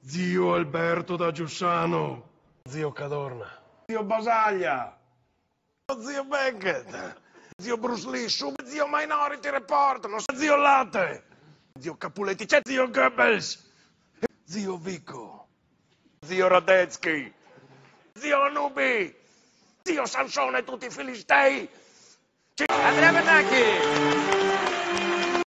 zio Alberto da Giussano, zio Cadorna, zio Basaglia, zio Beckett, zio Bruce Lee, Sub, zio Minority Report, non so, zio Latte, zio Capuletti, c'è zio Goebbels, zio Vico, zio Radetzky, zio Nubi, zio Sansone e tutti i filistei. Andrea Benacchi.